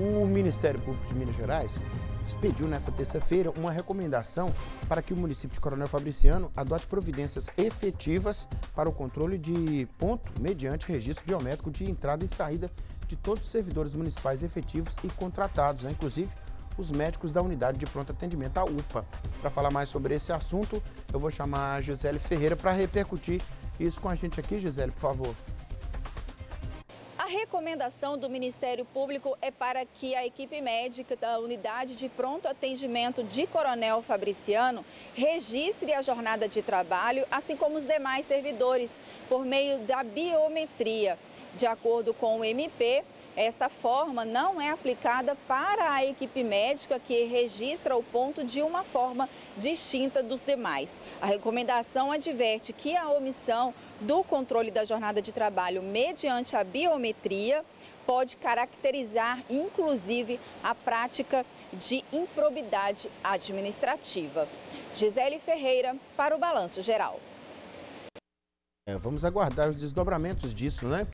O Ministério Público de Minas Gerais expediu nesta terça-feira uma recomendação para que o município de Coronel Fabriciano adote providências efetivas para o controle de ponto mediante registro biométrico de entrada e saída de todos os servidores municipais efetivos e contratados, né? inclusive os médicos da unidade de pronto atendimento, a UPA. Para falar mais sobre esse assunto, eu vou chamar a Gisele Ferreira para repercutir isso com a gente aqui. Gisele, por favor. Recomendação do Ministério Público é para que a equipe médica da unidade de pronto atendimento de Coronel Fabriciano registre a jornada de trabalho, assim como os demais servidores, por meio da biometria. De acordo com o MP, esta forma não é aplicada para a equipe médica que registra o ponto de uma forma distinta dos demais. A recomendação adverte que a omissão do controle da jornada de trabalho mediante a biometria pode caracterizar, inclusive, a prática de improbidade administrativa. Gisele Ferreira, para o Balanço Geral. É, vamos aguardar os desdobramentos disso, né?